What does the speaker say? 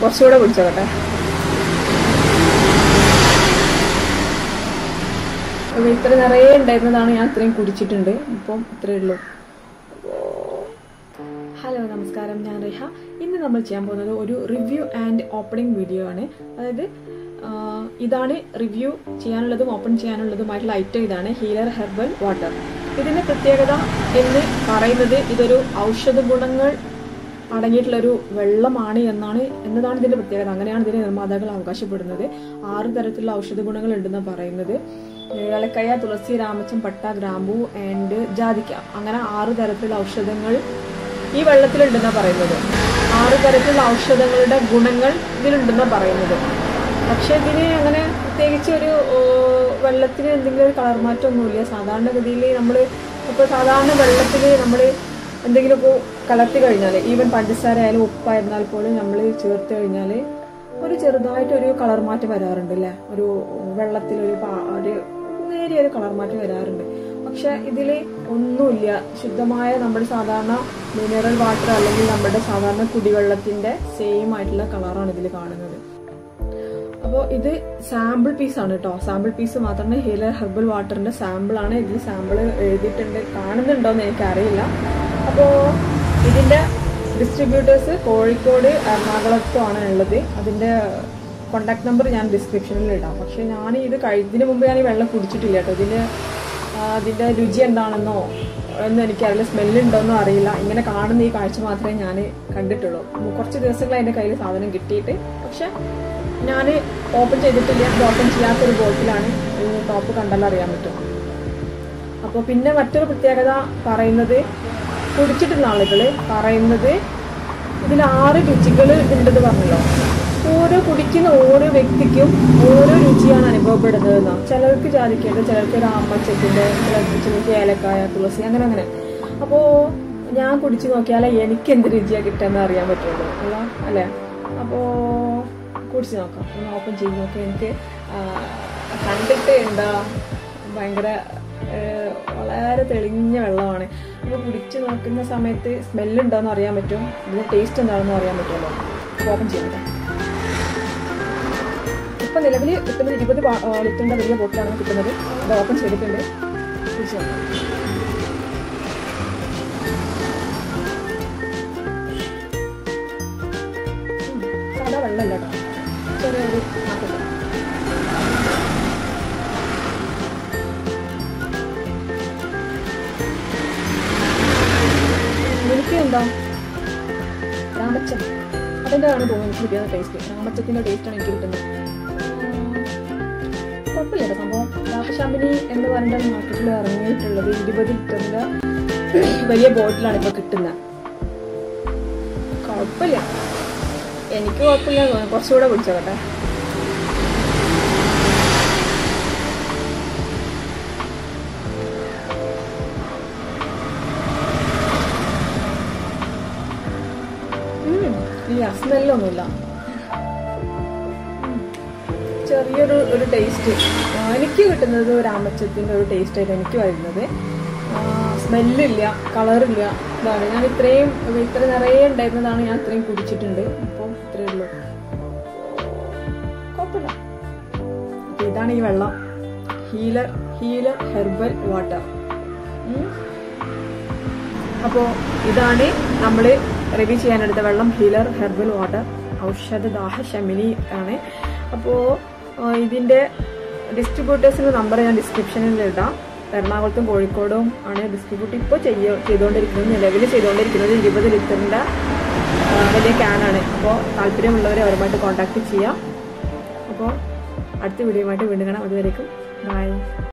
കുറച്ചുകൂടെ കുടിച്ചോട്ടെ അപ്പൊ ഇത്ര നിറയെ ഉണ്ടായിരുന്നതാണ് ഞാൻ ഇത്രയും കുടിച്ചിട്ടുണ്ട്. ഇപ്പം ഇത്രയേ ഉള്ളൂ. ഹലോ നമസ്കാരം. ഞാൻ റിഹ. ഇന്ന് നമ്മൾ ചെയ്യാൻ പോകുന്നത് ഒരു റിവ്യൂ ആൻഡ് ഓപ്പണിംഗ് വീഡിയോ ആണ്. അതായത് ഇതാണ് റിവ്യൂ ചെയ്യാനുള്ളതും ഓപ്പൺ ചെയ്യാനുള്ളതുമായിട്ടുള്ള ഐറ്റം ഇതാണ് ഹീലർ ഹെർബൽ വാട്ടർ. ഇതിന്റെ പ്രത്യേകത എന്ന് പറയുന്നത് ഇതൊരു ഔഷധ ഗുണങ്ങൾ അടങ്ങിയിട്ടുള്ളൊരു വെള്ളമാണ് എന്നാണ് എന്നതാണ് ഇതിന്റെ പ്രത്യേകത. അങ്ങനെയാണ് ഇതിന്റെ നിർമ്മാതാക്കൾ അവകാശപ്പെടുന്നത്. ആറ് തരത്തിലുള്ള ഔഷധ ഗുണങ്ങൾ ഉണ്ടെന്ന് പറയുന്നത്. ഏലക്കയ തുളസി രാമച്ചം പട്ട ഗ്രാമ്പു ആൻഡ് ജാതിക്ക. അങ്ങനെ ആറ് തരത്തിലുള്ള ഔഷധങ്ങൾ ഈ വെള്ളത്തിലുണ്ടെന്നാണ് പറയുന്നത്. ആറ് തരത്തിലുള്ള ഔഷധങ്ങളുടെ ഗുണങ്ങൾ ഇതിലുണ്ടെന്നാണ് പറയുന്നത്. പക്ഷെ ഇതിന് അങ്ങനെ പ്രത്യേകിച്ച് ഒരു വെള്ളത്തിന് എന്തെങ്കിലും ഒരു കളർ മാറ്റമൊന്നുമില്ല. സാധാരണഗതിയിൽ നമ്മൾ ഇപ്പോൾ സാധാരണ വെള്ളത്തിൽ നമ്മൾ എന്തെങ്കിലും ഇപ്പോൾ കലർത്തി കഴിഞ്ഞാൽ ഈവൻ പഞ്ചസാര ആയാലും ഉപ്പായിരുന്നാൽ പോലും നമ്മൾ ചേർത്ത് കഴിഞ്ഞാൽ ഒരു ചെറുതായിട്ടൊരു കളർ മാറ്റം വരാറുണ്ട് അല്ലേ ഒരു വെള്ളത്തിലൊരു ഒരു നേരിയ ഒരു കളർ മാറ്റം വരാറുണ്ട്. പക്ഷെ ഇതിൽ ഒന്നുമില്ല. ശുദ്ധമായ നമ്മുടെ സാധാരണ മിനറൽ വാട്ടർ അല്ലെങ്കിൽ നമ്മുടെ സാധാരണ കുടിവെള്ളത്തിന്റെ സെയിം ആയിട്ടുള്ള കളറാണ് ഇതിൽ കാണുന്നത്. അപ്പോൾ ഇത് സാമ്പിൾ പീസ് ആണ് കേട്ടോ സാമ്പിൾ പീസ് മാത്രമേ ഹീലർ ഹെർബൽ വാട്ടറിന്റെ സാമ്പിൾ ആണ് ഇതിൽ സാമ്പിൾ എഴുതിയിട്ടുണ്ട്. കാണുന്നുണ്ടോ എന്ന് എനിക്കറിയില്ല. അപ്പോൾ ഇതിന്റെ ഡിസ്ട്രിബ്യൂട്ടേഴ്സ് കോഴിക്കോട് എറണാകുളത്തുമാണ് ഉള്ളത്. അതിന്റെ കോണ്ടാക്ട് നമ്പർ ഞാൻ ഡിസ്ക്രിപ്ഷനിൽ ഇടാം. പക്ഷേ ഞാൻ ഇത് കഴിച്ചതിന് മുമ്പ് ഞാൻ ഈ വെള്ളം കുടിച്ചിട്ടില്ല കേട്ടോ. ഇതിന്റെ അതിന്റെ രുചി എന്താണെന്നോ എന്നും എനിക്കറിയില്ല. സ്മെല്ലുണ്ടോയെന്നോ അറിയില്ല. ഇങ്ങനെ കാണുന്ന ഈ കാഴ്ച മാത്രമേ ഞാൻ കണ്ടിട്ടുള്ളൂ. കുറച്ച് ദിവസങ്ങളായി എന്റെ കയ്യിൽ സാധനം കിട്ടിയിട്ട്. പക്ഷെ ഞാൻ ഓപ്പൺ ചെയ്തിട്ടില്ല. അത് ഓപ്പൺ ചെയ്യാത്തൊരു ബോട്ടിലാണ് ടോപ്പ് കണ്ടാൽ അറിയാൻ പറ്റും. അപ്പോൾ പിന്നെ മറ്റൊരു പ്രത്യേകത പറയുന്നത് കുടിച്ചിട്ടുള്ള ആളുകൾ പറയുന്നത് ഇതിൽ ആറ് രുചികൾ ഉണ്ടെന്ന് പറഞ്ഞല്ലോ. ഓരോ കുടിക്കുന്ന ഓരോ വ്യക്തിക്കും ഓരോ രുചിയാണ് അനുഭവപ്പെടുന്നത് എന്നാണ് ചിലർക്ക് ജാതിക്കേണ്ട ചിലർക്ക് ഒരു അമ്മച്ചത്തിന്റെ ചിലർക്ക് ചിലർക്ക് ഏലക്കായ തുളസി അങ്ങനെ അങ്ങനെ. അപ്പോൾ ഞാൻ കുടിച്ചു നോക്കിയാലേ എനിക്ക് എന്ത് രുചിയാണ് കിട്ടുക അറിയാൻ പറ്റുള്ളൂ അല്ല? അല്ലേ? അപ്പോൾ കുടിച്ച് നോക്കാം. ഒന്ന് ഓപ്പൺ ചെയ്ത് നോക്കാം. എനിക്ക് കണ്ടിട്ട് എന്താ ഭയങ്കര വളരെ തെളിഞ്ഞ വെള്ളമാണ്. അപ്പോൾ കുടിച്ച് നോക്കുന്ന സമയത്ത് സ്മെല്ലുണ്ടോയെന്ന് അറിയാൻ പറ്റും. ഇതിന്റെ ടേസ്റ്റ് എന്താണെന്ന് അറിയാൻ പറ്റുമല്ലോ. ഓപ്പൺ ചെയ്യുന്നത് ഇപ്പം നിലവിൽ കിട്ടുന്നത് ഇരുപത് ലിറ്ററിന്റെ വലിയ ബോട്ടിലാണ് കിട്ടുന്നത്. അത് ഓപ്പൺ ചെയ്തിട്ടുണ്ട്. സാധാ വെള്ളമല്ല കേട്ടോ. ചെറിയൊരു എന്താ രാമച്ചൻ. അതിന്റെ ആണ് തോന്നുന്നു എനിക്ക് കിട്ടിയത് ടേസ്റ്റ് രാമച്ചത്തിന്റെ ടേസ്റ്റാണ് എനിക്ക് കിട്ടുന്നത്. കുഴപ്പമില്ല സംഭവം. രാമശാമ്പിനി എന്ന് പറഞ്ഞിട്ട് മാർക്കറ്റിൽ ഇറങ്ങിയിട്ടുള്ളത് ഇരുപത് ലിറ്ററിന്റെ വലിയ ബോട്ടിലാണ് ഇപ്പോൾ കിട്ടുന്നത്. കുഴപ്പമില്ല. എനിക്ക് കുഴപ്പമില്ല കുറച്ചുകൂടെ കുടിച്ചോട്ടെ. സ്മെല്ലൊന്നുമില്ല. ചെറിയൊരു ഒരു ടേസ്റ്റ് എനിക്ക് കിട്ടുന്നത് ഒരു ഒരാമച്ചത്തിന്റെ ഒരു ടേസ്റ്റായിട്ട് എനിക്ക് വരുന്നത് സ്മെല്ലില്ല കളറില്ല. ഇതാണ്. ഞാൻ ഇത്രയും ഇത്ര നിറയെ ഉണ്ടായിരുന്നതാണ് ഞാൻ ഇത്രയും കുടിച്ചിട്ടുണ്ട്. അപ്പോൾ ഇത്രയേ ഉള്ളൂ. കുഴപ്പമില്ല. ഇതാണ് ഈ വെള്ളം. Healer healer herbal water. അപ്പോൾ ഇതാണ് നമ്മൾ റിവ്യൂ ചെയ്യാനെടുത്ത വെള്ളം ഹീലർ ഹെർബൽ വാട്ടർ ഔഷധദാഹ ശമിനി ആണ്. അപ്പോൾ ഇതിന്റെ ഡിസ്ട്രിബ്യൂട്ടേഴ്സിന്റെ നമ്പർ ഞാൻ ഡിസ്ക്രിപ്ഷനിൽ ഇടാം. എറണാകുളത്തും കോഴിക്കോടും ആണ് ഡിസ്ട്രിബ്യൂട്ട് ഇപ്പോൾ ചെയ്യ ചെയ്തുകൊണ്ടിരിക്കുന്നത് നിലവിൽ ചെയ്തുകൊണ്ടിരിക്കുന്നത് ഇരുപത് ലിറ്ററിന്റെ വലിയ ക്യാനാണ് അപ്പോൾ താല്പര്യമുള്ളവരെ അവരുമായിട്ട് കോൺടാക്ട് ചെയ്യാം. അപ്പോൾ അടുത്ത വീഡിയോ ആയിട്ട് വീണ്ടും കാണാം. അതുവരേക്കും ബൈ